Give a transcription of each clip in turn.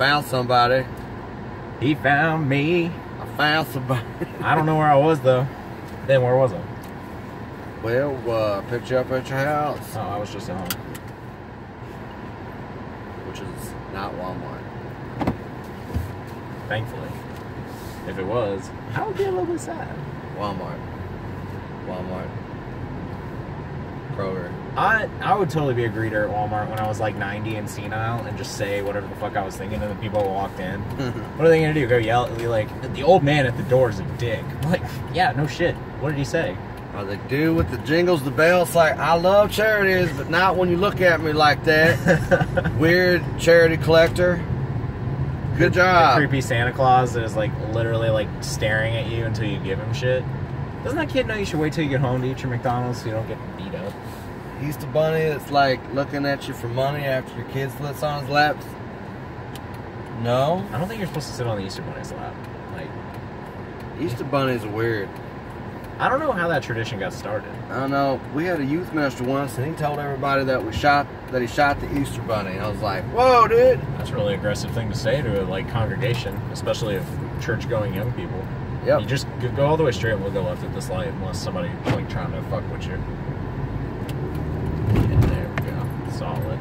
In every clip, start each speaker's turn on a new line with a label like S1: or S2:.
S1: found somebody.
S2: He found me.
S1: I found somebody.
S2: I don't know where I was though. Then where was I?
S1: well, uh, picked you up at your house,
S2: Oh, I was just at home.
S1: which is not Walmart.
S2: Thankfully. If it was, I would be a little bit sad.
S1: Walmart. Walmart. Kroger.
S2: I I would totally be a greeter at Walmart when I was like 90 and senile and just say whatever the fuck I was thinking and the people who walked in. Mm-hmm. What are they gonna do? Go yell at me like the old man at the door is a dick. I'm like, yeah, no shit. What did he say?
S1: They do with the jingles, the bells. Like I love charities, but not when you look at me like that. Weird charity collector. Good
S2: The
S1: job.
S2: creepy Santa Claus that is like literally like staring at you until you give him shit. Doesn't that kid know you should wait till you get home to eat your McDonald's so you don't get beat up?
S1: Easter Bunny that's like looking at you for money after your kid sits on his lap. No,
S2: I don't think you're supposed to sit on the Easter Bunny's lap. Like,
S1: Easter Bunnies are weird.
S2: I don't know how that tradition got started.
S1: I don't know. We had a youth minister once, and he told everybody that we shot that he shot the Easter Bunny. And I was like, "Whoa, dude!"
S2: That's a really aggressive thing to say to a like congregation, especially of church-going young people.
S1: Yeah.
S2: You just go- go all the way straight and we'll go left at this light unless somebody's like trying to fuck with you. And there we go. Solid.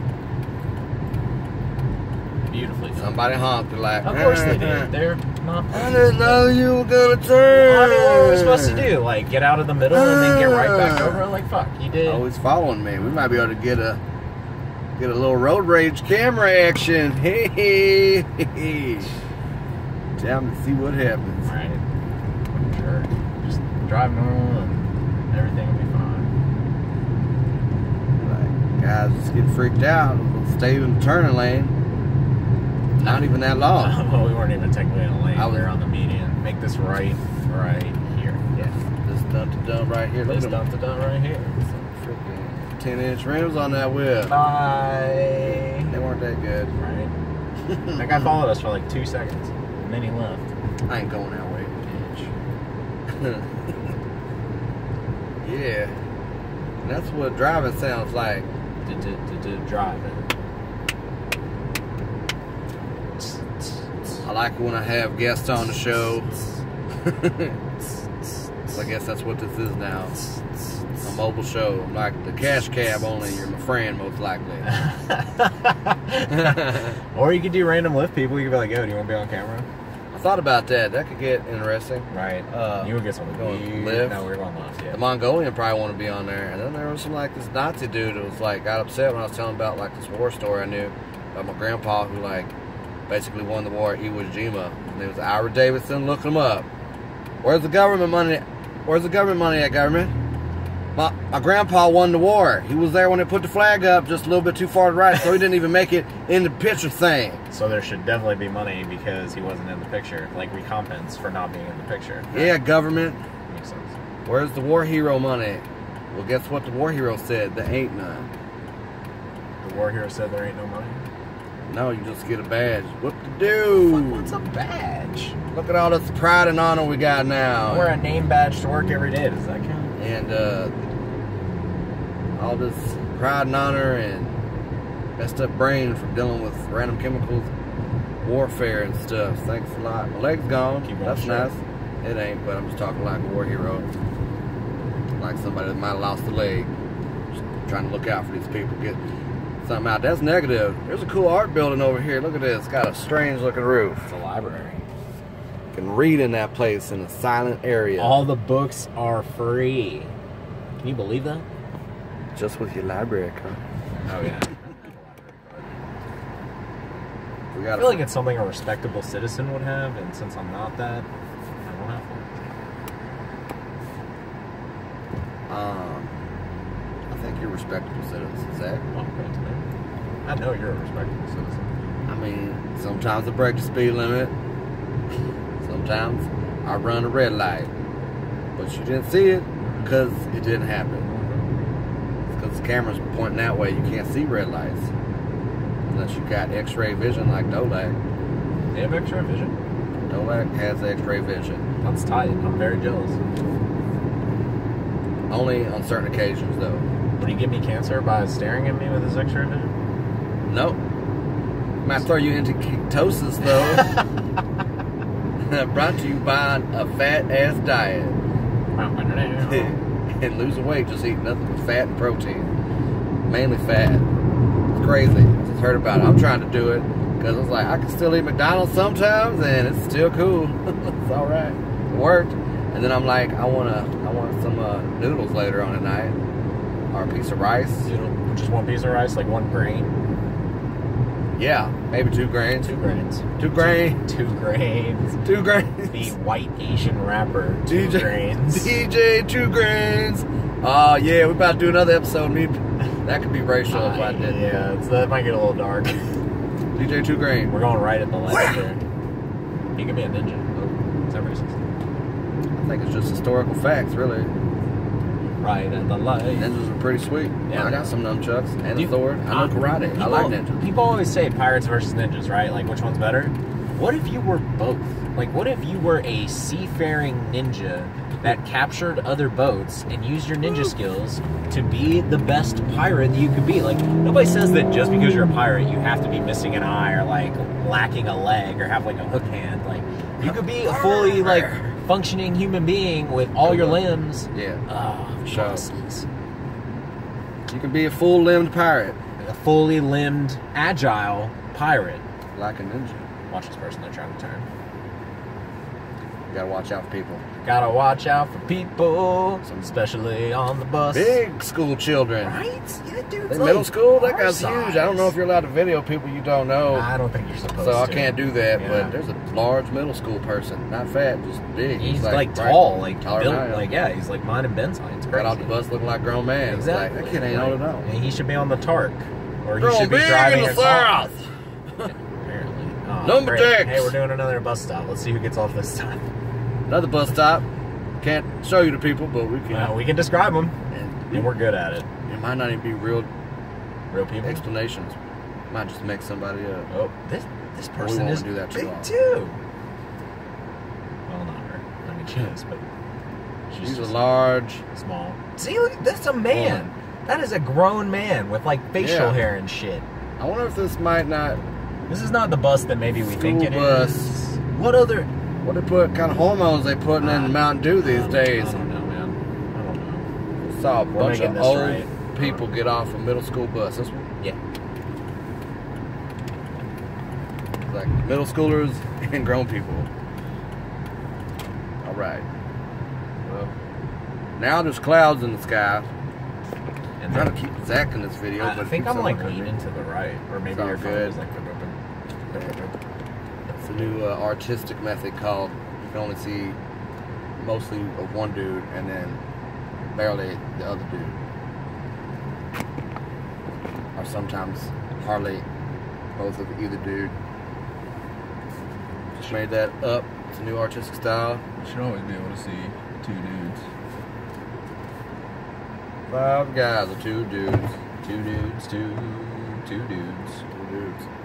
S2: Beautifully done.
S1: Somebody honked. Like,
S2: Of course they did. They're not.
S1: I didn't know you were gonna turn.
S2: I mean, what were we supposed to do? Like, get out of the middle and then get right back over? Like, fuck, you did.
S1: Oh, he's following me. We might be able to get a get a little road rage camera action. Hey, hey, hey. Time to see what happens.
S2: Right. Sure. Just drive normal and everything will be fine.
S1: Guys get freaked out. We'll stay in the turning lane. Not even that long.
S2: well, we weren't even technically in a lane.
S1: I
S2: we
S1: was-
S2: were on the median. Make this right, right here. Yeah.
S1: This done to done right here. Look
S2: This done to done right here.
S1: freaking 10 inch rims on that whip.
S2: Bye.
S1: They weren't that good.
S2: Right. That guy followed us for like two seconds, and then he left.
S1: I ain't going that way, bitch. yeah. And that's what driving sounds like.
S2: To, to, to, to drive it.
S1: I like it when I have guests on the show. So I guess that's what this is now. A mobile show. I'm like the cash cab only. You're my friend, most likely.
S2: or you could do random Lyft people. You could be like, yo, do you want to be on camera?
S1: Thought about that. That could get interesting.
S2: Right.
S1: Uh,
S2: you would get something
S1: going
S2: weird.
S1: lift.
S2: No, we're going left. Yeah.
S1: The Mongolian probably want to be on there. And then there was some like this Nazi dude that was like got upset when I was telling about like this war story I knew about my grandpa who like basically won the war at Iwo Jima. And it was Ira Davidson. Look him up. Where's the government money? Where's the government money at government? My, my grandpa won the war. He was there when they put the flag up just a little bit too far to the right, so he didn't even make it in the picture thing.
S2: So there should definitely be money because he wasn't in the picture, like recompense for not being in the picture.
S1: Yeah, government.
S2: Makes sense.
S1: Where's the war hero money? Well, guess what the war hero said? There ain't none.
S2: The war hero said there ain't no money.
S1: No, you just get a badge. What to do?
S2: What's a badge?
S1: Look at all this pride and honor we got now.
S2: I wear a name badge to work every day. Does that count?
S1: And uh, all this pride and honor and messed up brain from dealing with random chemicals, warfare and stuff. Thanks a lot. My leg's gone. That's nice. It ain't, but I'm just talking like a war hero. Like somebody that might have lost a leg. Just trying to look out for these people. Get something out. That's negative. There's a cool art building over here. Look at this. It's got a strange looking roof.
S2: It's a library.
S1: Can read in that place in a silent area.
S2: All the books are free. Can you believe that?
S1: Just with your library card.
S2: Oh yeah.
S1: We
S2: I
S1: got
S2: feel like it's something a respectable citizen would have, and since I'm not that, I don't have one.
S1: Um, I think you're a respectable citizen, Zach.
S2: Well, credit to them. I know you're a respectable citizen.
S1: I mean, sometimes I break the speed limit. Sometimes I run a red light. But you didn't see it because it didn't happen. Mm-hmm. Because the camera's pointing that way, you can't see red lights. Unless you got x-ray vision like Dolak.
S2: They have extra vision.
S1: Dolak has x-ray vision.
S2: That's tight. I'm very jealous.
S1: Only on certain occasions, though.
S2: Would he give me cancer by staring at me with his X-ray vision?
S1: Nope. Might throw you into ketosis though. Brought to you by a fat ass diet. and losing weight just eating nothing but fat and protein. Mainly fat. It's crazy. I just heard about it. I'm trying to do it because it's like I can still eat McDonald's sometimes and it's still cool. it's all right. It worked. And then I'm like, I wanna, I want some uh, noodles later on tonight, or a piece of rice.
S2: You Just one piece of rice, like one grain.
S1: Yeah, maybe two grains.
S2: Two grains.
S1: Two grains.
S2: Two grains.
S1: Two grains.
S2: The white Asian rapper. Two
S1: DJ,
S2: grains.
S1: DJ Two Grains. Oh yeah, we about to do another episode. Me, that could be racial if I
S2: Uh,
S1: did.
S2: yeah, it's, that might get a little dark.
S1: DJ Two Grain.
S2: We're going right at the left there. He could be a ninja. Oh, is that racist?
S1: I think it's just historical facts, really.
S2: Right and the light.
S1: Ninjas are pretty sweet.
S2: Yeah.
S1: I got some nunchucks and
S2: Dude,
S1: a sword. I
S2: uh,
S1: know karate. I like ninjas.
S2: People always say pirates versus ninjas, right? Like, which one's better? What if you were both? Like, what if you were a seafaring ninja that captured other boats and used your ninja skills to be the best pirate that you could be? Like, nobody says that just because you're a pirate, you have to be missing an eye or like lacking a leg or have like a hook hand. Like, you could be a fully like functioning human being with all your limbs.
S1: Yeah.
S2: Ah, oh,
S1: Sure. You can be a full limbed pirate.
S2: A fully limbed, agile pirate.
S1: Like a ninja.
S2: Watch this person, they're trying to turn.
S1: You gotta watch out for people.
S2: Gotta watch out for people, especially on the bus.
S1: Big school children.
S2: Right? Yeah, dude.
S1: They middle school? That guy's huge. I don't know if you're allowed to video people you don't know.
S2: I don't think you're supposed to.
S1: so I can't do that,
S2: Yeah.
S1: but there's a large middle school person. Not fat, just big.
S2: He's like,
S1: right-
S2: tall, like
S1: taller
S2: built,
S1: than I am.
S2: like yeah, he's like mine and Ben's height. It's crazy.
S1: Got off the bus looking like a grown man.
S2: Exactly.
S1: Like, that kid ain't old enough.
S2: And he should be on the Tark, or he
S1: Grown
S2: should be driving
S1: in the
S2: a car.
S1: south.
S2: Apparently. Oh,
S1: Number
S2: great.
S1: six.
S2: Hey, we're doing another bus stop. Let's see who gets off this time.
S1: Another bus stop. Can't show you the people, but we can.
S2: Well, we can describe them,
S1: And
S2: and we're good at it.
S1: it might not even be real
S2: Real people.
S1: explanations. Might just make somebody up.
S2: Oh, this this person is
S1: do that too
S2: big
S1: long.
S2: too. Well, not her. I mean, she is, but she's
S1: He's a large.
S2: small. See, look, that's a man.
S1: Woman.
S2: That is a grown man with like facial
S1: Yeah.
S2: hair and shit.
S1: I wonder if this might not.
S2: This is not the bus that maybe we think it is.
S1: bus.
S2: What other?
S1: What they put kind of hormones they putting in uh, Mountain Dew these days.
S2: I don't know, man. I don't know.
S1: Saw a
S2: We're
S1: bunch
S2: making
S1: of
S2: this
S1: old
S2: right.
S1: people get off a middle school bus. This one,
S2: Yeah.
S1: like middle schoolers and grown people. All right. Well, now there's clouds in the sky.
S2: And
S1: I'm trying
S2: then,
S1: to keep Zach in this video,
S2: I,
S1: but
S2: I think I'm like
S1: on-
S2: leaning to the right, or maybe
S1: It's
S2: your
S1: all
S2: phone
S1: good.
S2: is like.
S1: A new uh, artistic method called you can only see mostly of one dude and then barely the other dude. Or sometimes hardly both of either dude. Just made that up. It's a new artistic style.
S3: You should always be able to see two dudes.
S1: Five guys or two dudes.
S3: Two dudes, two two dudes.
S1: Two dudes.